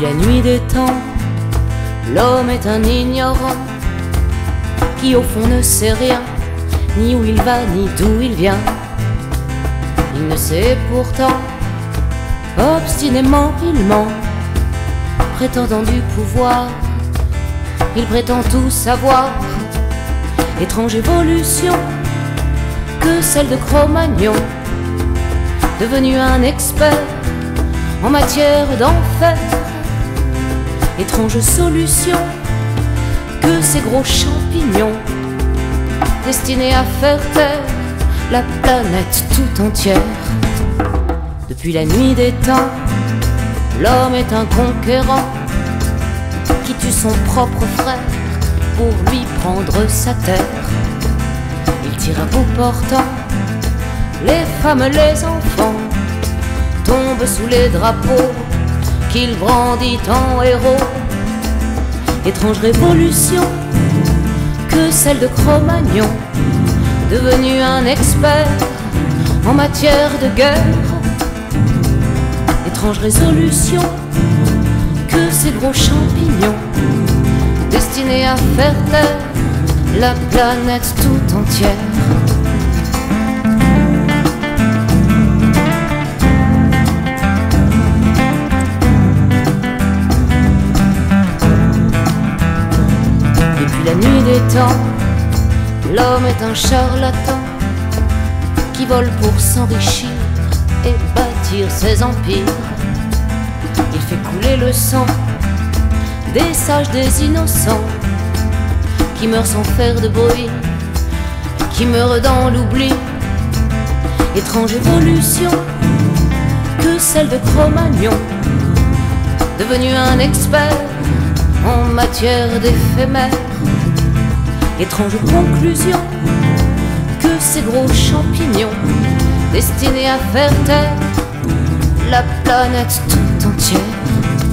des temps, l'homme est un ignorant qui au fond ne sait rien, ni où il va, ni d'où il vient. Il ne sait pourtant, obstinément il ment, prétendant du pouvoir, il prétend tout savoir. Étrange évolution que celle de Cro-Magnon, devenu un expert en matière d'enfer. Étrange solution que ces gros champignons destinés à faire taire la planète tout entière. Depuis la nuit des temps, l'homme est un conquérant qui tue son propre frère pour lui prendre sa terre. Il tire à bout portant les femmes, les enfants tombent sous les drapeaux qu'il brandit en héros. Étrange révolution que celle de Cro-Magnon, devenu un expert en matière de guerre. Étrange résolution que ces gros champignons destinés à faire taire la planète tout entière. La nuit des temps, l'homme est un charlatan qui vole pour s'enrichir et bâtir ses empires. Il fait couler le sang des sages, des innocents qui meurent sans faire de bruit, qui meurent dans l'oubli. Étrange évolution que celle de Cro-Magnon, devenu un expert en matière d'éphémère. Étrange conclusion que ces gros champignons destinés à faire taire la planète tout entière.